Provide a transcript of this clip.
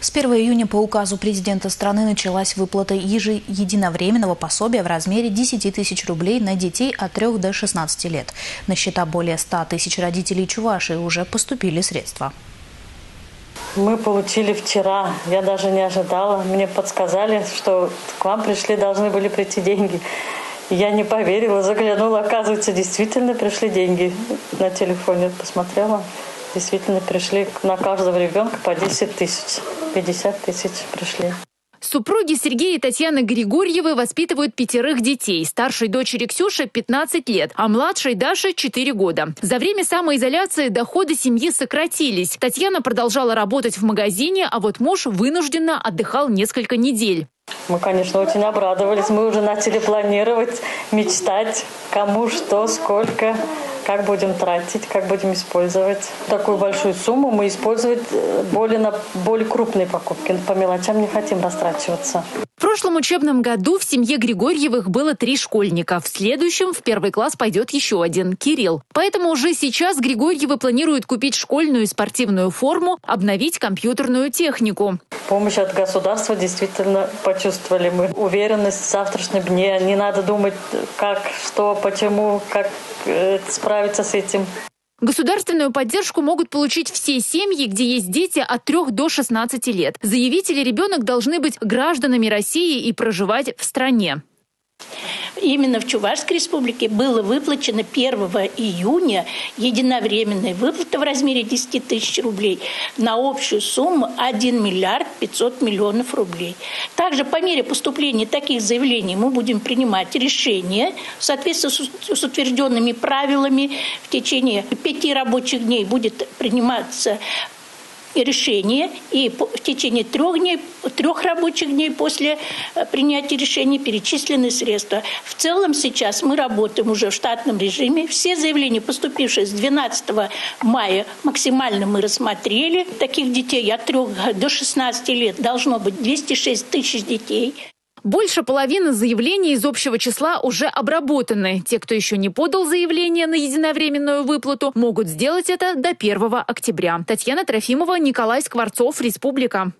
С 1 июня по указу президента страны началась выплата ежеединовременного пособия в размере 10 тысяч рублей на детей от 3 до 16 лет. На счета более 100 тысяч родителей Чувашии уже поступили средства. Мы получили вчера. Я даже не ожидала. Мне подсказали, что к вам пришли, должны были прийти деньги. Я не поверила, заглянула. Оказывается, действительно пришли деньги на телефоне. Посмотрела. Действительно пришли на каждого ребенка по 10 тысяч. 50 тысяч пришли. Супруги Сергея и Татьяны Григорьевы воспитывают пятерых детей. Старшей дочери Ксюше 15 лет, а младшей Даше 4 года. За время самоизоляции доходы семьи сократились. Татьяна продолжала работать в магазине, а вот муж вынужденно отдыхал несколько недель. Мы, конечно, очень обрадовались. Мы уже начали планировать, мечтать, кому что, сколько как будем тратить, как будем использовать. Такую большую сумму мы использовать э, более на более крупные покупки. По мелочам не хотим растрачиваться. В прошлом учебном году в семье Григорьевых было три школьника. В следующем в первый класс пойдет еще один – Кирилл. Поэтому уже сейчас Григорьевы планируют купить школьную и спортивную форму, обновить компьютерную технику. Помощь от государства действительно почувствовали мы. Уверенность в завтрашнем дне. Не надо думать, как, что, почему, как э, справиться с этим. Государственную поддержку могут получить все семьи, где есть дети от 3 до 16 лет. Заявители ребенок должны быть гражданами России и проживать в стране именно в Чувашской республике было выплачено 1 июня единовременная выплата в размере 10 тысяч рублей на общую сумму 1 миллиард 500 миллионов рублей. Также по мере поступления таких заявлений мы будем принимать решения в соответствии с утвержденными правилами. В течение пяти рабочих дней будет приниматься решение, и в течение трех дней, трех рабочих дней после э, принятия решения перечислены средства. В целом сейчас мы работаем уже в штатном режиме. Все заявления, поступившие с 12 мая, максимально мы рассмотрели. Таких детей от 3 до 16 лет должно быть 206 тысяч детей. Больше половины заявлений из общего числа уже обработаны. Те, кто еще не подал заявление на единовременную выплату, могут сделать это до 1 октября. Татьяна Трофимова, Николай Скворцов, Республика.